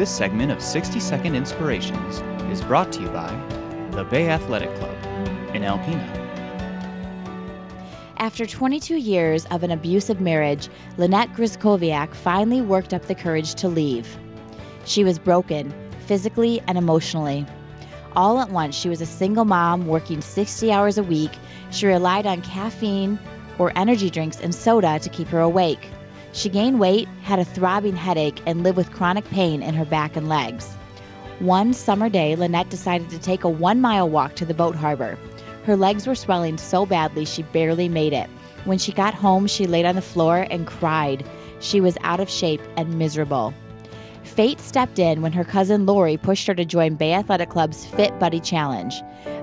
This segment of 60 Second Inspirations is brought to you by the Bay Athletic Club in Alpena. After 22 years of an abusive marriage, Lynnette Grzeskowiak finally worked up the courage to leave. She was broken, physically and emotionally. All at once, she was a single mom working 60 hours a week. She relied on caffeine or energy drinks and soda to keep her awake. She gained weight, had a throbbing headache, and lived with chronic pain in her back and legs. One summer day, Lynnette decided to take a one mile walk to the boat harbor. Her legs were swelling so badly she barely made it. When she got home, she laid on the floor and cried. She was out of shape and miserable. Fate stepped in when her cousin Lori pushed her to join Bay Athletic Club's Fit Buddy Challenge.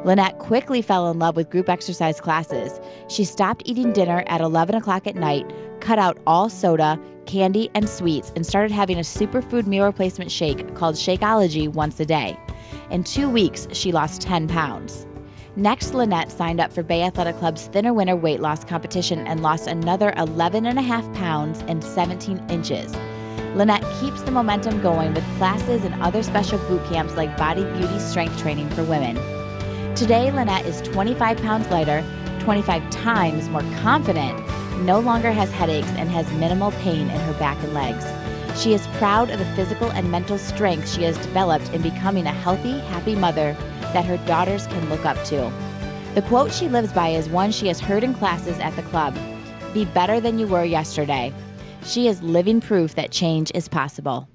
Lynnette quickly fell in love with group exercise classes. She stopped eating dinner at 11 o'clock at night, cut out all soda, candy, and sweets, and started having a superfood meal replacement shake called Shakeology once a day. In two weeks, she lost 10 pounds. Next, Lynnette signed up for Bay Athletic Club's Thinner Winner weight loss competition and lost another 11 and a half pounds and 17 inches. Lynnette keeps the momentum going with classes and other special boot camps like body beauty strength training for women. Today, Lynnette is 25 pounds lighter, 25 times more confident, no longer has headaches, and has minimal pain in her back and legs. She is proud of the physical and mental strength she has developed in becoming a healthy, happy mother that her daughters can look up to. The quote she lives by is one she has heard in classes at the club Be better than you were yesterday. She is living proof that change is possible.